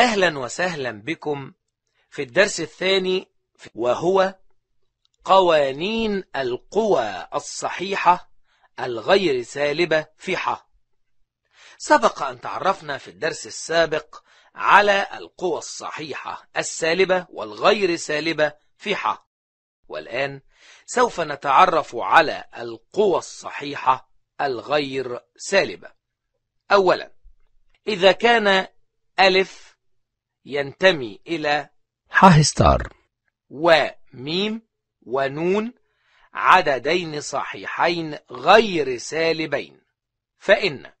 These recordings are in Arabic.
أهلا وسهلا بكم في الدرس الثاني وهو قوانين القوى الصحيحة الغير سالبة في ح سبق أن تعرفنا في الدرس السابق على القوى الصحيحة السالبة والغير سالبة في ح والآن سوف نتعرف على القوى الصحيحة الغير سالبة. أولا إذا كان ألف ينتمي إلى ح star وميم ونون عددين صحيحين غير سالبين. فإن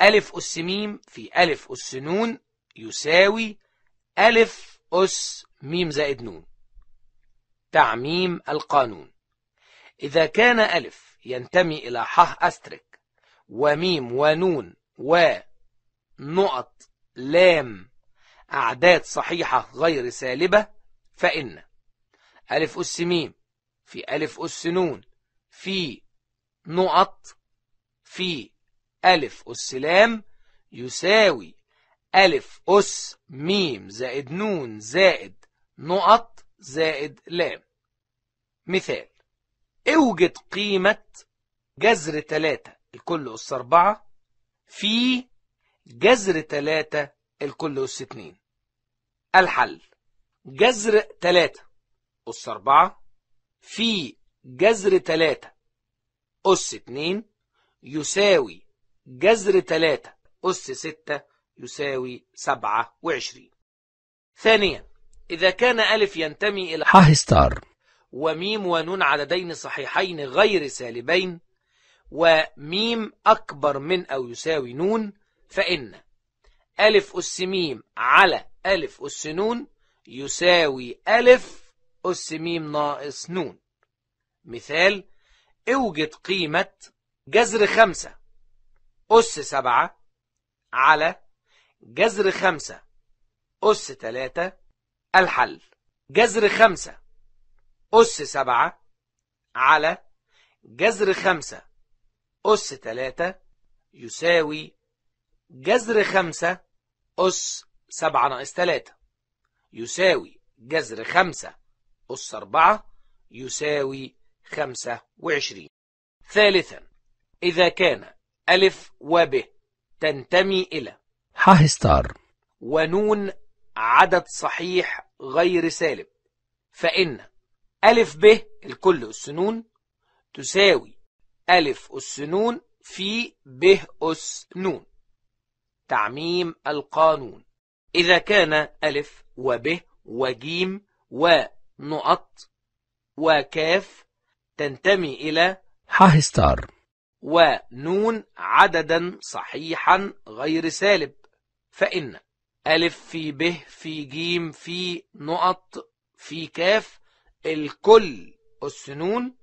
ألف أس ميم في ألف أس نون يساوي ألف أس ميم زائد نون. تعميم القانون. إذا كان ألف ينتمي إلى ح أسترك وميم ونون ونقط لام أعداد صحيحة غير سالبة فإن ألف أس ميم في ألف أس نون في نقط في ألف أس لام يساوي ألف أس ميم زائد نون زائد نقط زائد لام. مثال أوجد قيمة جذر تلاتة الكل أس أربعة في جذر تلاتة الكل أس اتنين. الحل. جذر تلاتة أس أربعة. في جذر تلاتة أس اتنين. يساوي جذر تلاتة أس ستة يساوي سبعة وعشرين. ثانيا إذا كان ألف ينتمي إلى ح star وميم ونون عددين صحيحين غير سالبين وميم أكبر من أو يساوي نون فإن ألف أس ميم على ألف أس نون يساوي ألف أس ميم ناقص نون. مثال أوجد قيمة جذر خمسة أس سبعة على جذر خمسة أس تلاتة الحل. جذر خمسة أس سبعة على جذر خمسة أس تلاتة يساوي جذر خمسة أس سبعة ناقص تلاتة. يساوي جذر خمسة أس أربعة يساوي خمسة وعشرين. ثالثا إذا كان ألف وب تنتمي إلى ح star ونون عدد صحيح غير سالب فإن ألف ب الكل أس نون تساوي ألف أس نون في ب أس نون. تعميم القانون. إذا كان ألف وب وجيم ونقط وكاف تنتمي إلى ح star ونون عددا صحيحا غير سالب فإن ألف في ب في جيم في نقط في كاف الكل أس نون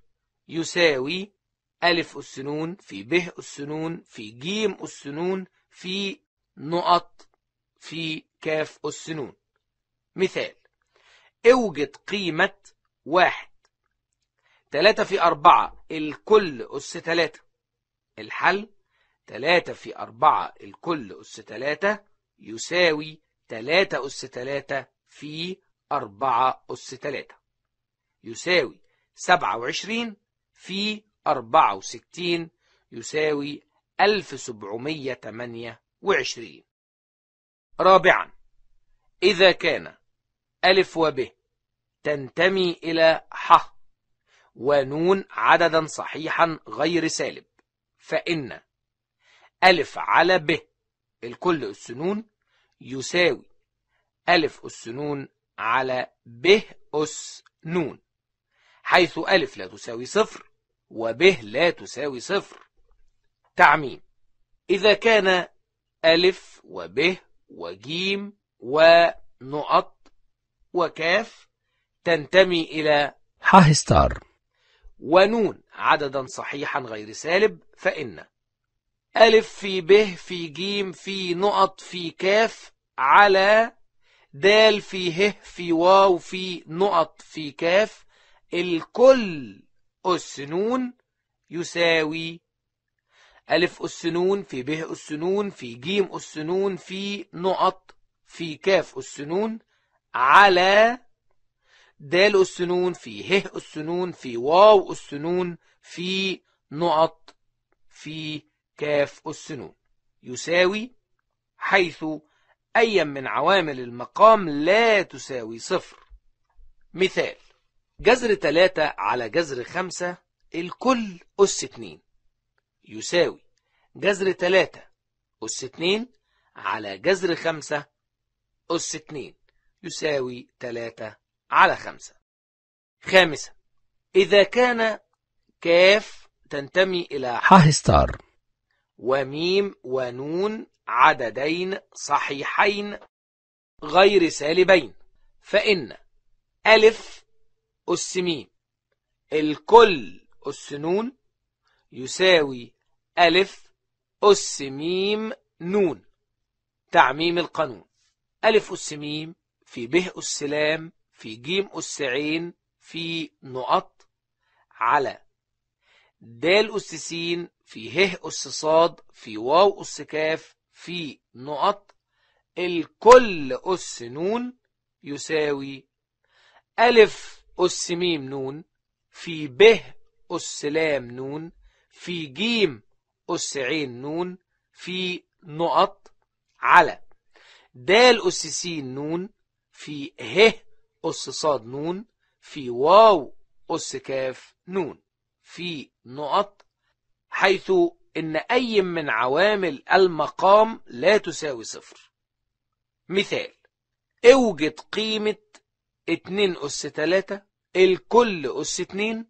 يساوي ألف أس نون في ب أس نون في جيم أس نون في نقط في كاف أس نون مثال اوجد قيمة واحد. تلاتة في أربعة الكل أس تلاتة. الحل تلاتة في أربعة الكل أس تلاتة يساوي تلاتة أس تلاتة في أربعة أس تلاتة. يساوي سبعة وعشرين في أربعة وستين يساوي ألف سبعمية تمانية وعشرين. رابعا إذا كان ألف وب تنتمي إلى ح ونون عددا صحيحا غير سالب فإن ألف على ب الكل أس نون يساوي ألف أس نون على ب أس نون حيث ألف لا تساوي صفر وب لا تساوي صفر. تعميم إذا كان ألف وب وجيم ونقط وكاف تنتمي إلى ح ستار. ونون عددا صحيحا غير سالب فإن ألف في ب في جيم في نقط في كاف على دال في ه في واو في نقط في كاف الكل أس نون يساوي ألف أس نون في ب أس نون في جيم أس نون في نقط في كاف أس نون على دال أس نون في ه أس نون في واو أس نون في نقط في كاف أس نون يساوي حيث أي من عوامل المقام لا تساوي صفر. مثال جذر 3 على جذر 5 الكل أس 2 يساوي جذر 3 أس 2 على جذر 5 أس 2 يساوي 3 على 5 خامسا إذا كان كاف تنتمي إلى ح star. وميم ونون عددين صحيحين غير سالبين فإن ألف أس ميم الكل أس نون يساوي ألف أس ميم نون. تعميم القانون. ألف أس ميم في ب أس لام في ج أس عين في نقط على. د أس س في ه أس صاد في واو أس كاف في نقط. الكل أس نون يساوي ألف أس ميم نون في ب أس لام نون في جيم أس عين نون في نقط على. دال أس س نون في ه أس صاد نون في واو أس كاف نون في نقط حيث إن أي من عوامل المقام لا تساوي صفر. مثال أوجد قيمة 2 أس 3 الكل أس 2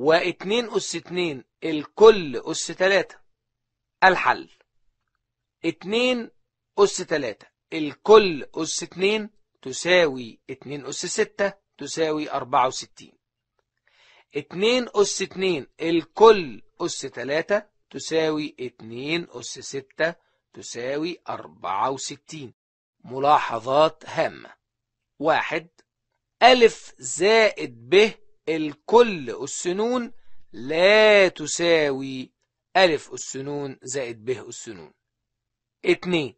و2 أس 2 الكل أس 3 الحل. 2 أس 3 الكل أس 2 تساوي 2 أس 6 تساوي 64 2 أس 2 الكل أس 3 تساوي 2 أس 6 تساوي 64 ملاحظات هامة. واحد. ألف زائد ب. الكل أس نون لا تساوي ألف أس نون زائد ب أس نون اتنين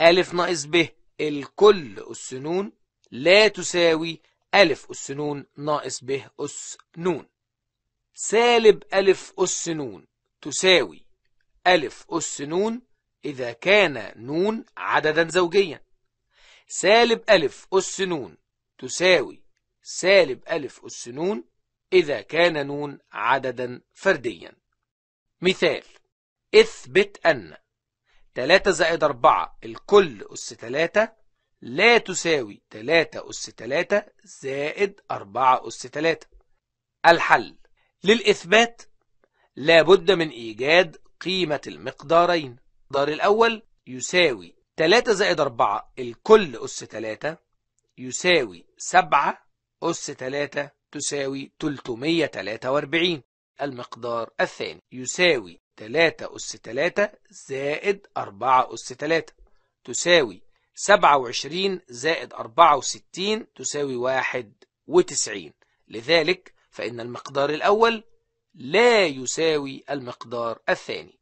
ألف ناقص ب الكل أس نون لا تساوي ألف أس نون ناقص ب أس نون سالب ألف أس نون تساوي ألف أس نون إذا كان نون عددا زوجيا. سالب ألف أس نون تساوي سالب ألف أس نون إذا كان نون عددا فرديا. مثال إثبت أن 3 زائد 4 الكل أس 3 لا تساوي 3 أس 3 زائد 4 أس 3 الحل للإثبات لابد من إيجاد قيمة المقدارين. المقدار الأول يساوي 3 زائد 4 الكل أس 3 يساوي 7 أس 3 تساوي 343 المقدار الثاني. يساوي 3 أس 3 زائد 4 أس 3 تساوي 27 زائد 64 تساوي 91 لذلك فإن المقدار الأول لا يساوي المقدار الثاني.